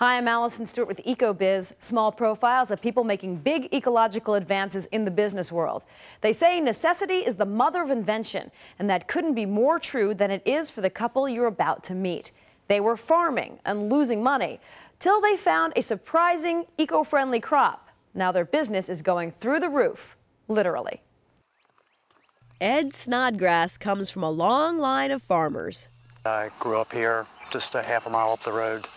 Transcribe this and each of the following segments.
Hi, I'm Allison Stewart with EcoBiz, small profiles of people making big ecological advances in the business world. They say necessity is the mother of invention, and that couldn't be more true than it is for the couple you're about to meet. They were farming and losing money till they found a surprising eco-friendly crop. Now their business is going through the roof, literally. Ed Snodgrass comes from a long line of farmers. I grew up here, just a half a mile up the road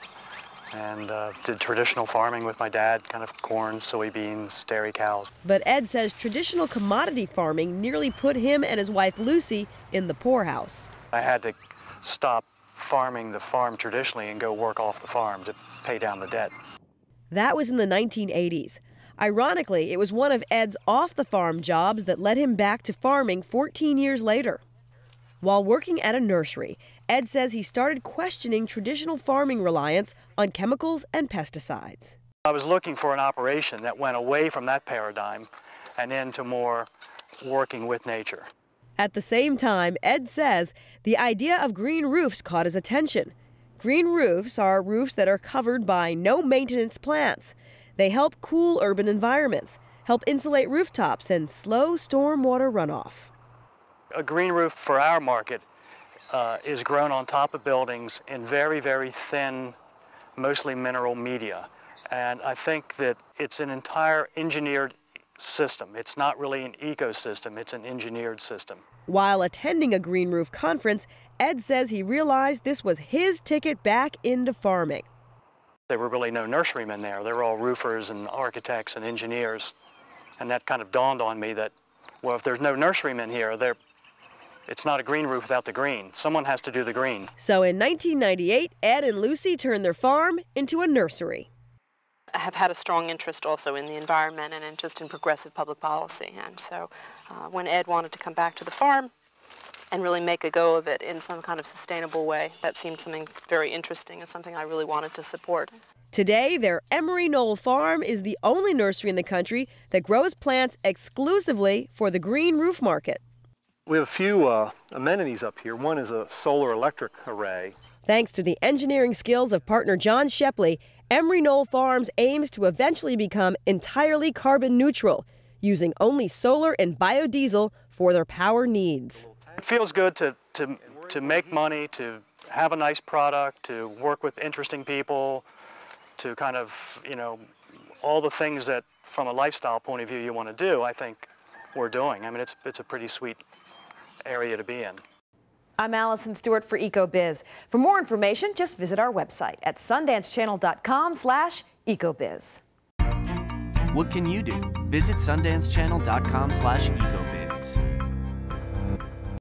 and uh, did traditional farming with my dad, kind of corn, soybeans, dairy cows. But Ed says traditional commodity farming nearly put him and his wife Lucy in the poorhouse. I had to stop farming the farm traditionally and go work off the farm to pay down the debt. That was in the 1980s. Ironically, it was one of Ed's off the farm jobs that led him back to farming 14 years later. While working at a nursery, Ed says he started questioning traditional farming reliance on chemicals and pesticides. I was looking for an operation that went away from that paradigm and into more working with nature. At the same time, Ed says the idea of green roofs caught his attention. Green roofs are roofs that are covered by no maintenance plants. They help cool urban environments, help insulate rooftops, and slow stormwater runoff a green roof for our market uh, is grown on top of buildings in very, very thin, mostly mineral media. And I think that it's an entire engineered system. It's not really an ecosystem, it's an engineered system. While attending a green roof conference, Ed says he realized this was his ticket back into farming. There were really no nurserymen there. They were all roofers and architects and engineers. And that kind of dawned on me that, well, if there's no nurserymen here, they're it's not a green roof without the green. Someone has to do the green. So in 1998, Ed and Lucy turned their farm into a nursery. I have had a strong interest also in the environment and in just in progressive public policy. And so uh, when Ed wanted to come back to the farm and really make a go of it in some kind of sustainable way, that seemed something very interesting and something I really wanted to support. Today, their Emory Knoll Farm is the only nursery in the country that grows plants exclusively for the green roof market. We have a few uh, amenities up here. One is a solar electric array. Thanks to the engineering skills of partner John Shepley, Emory Knoll Farms aims to eventually become entirely carbon neutral, using only solar and biodiesel for their power needs. It feels good to, to, to make money, to have a nice product, to work with interesting people, to kind of, you know, all the things that from a lifestyle point of view you want to do, I think we're doing. I mean, it's, it's a pretty sweet area to be in. I'm Allison Stewart for EcoBiz. For more information, just visit our website at sundancechannel.com slash ecobiz. What can you do? Visit sundancechannel.com slash ecobiz.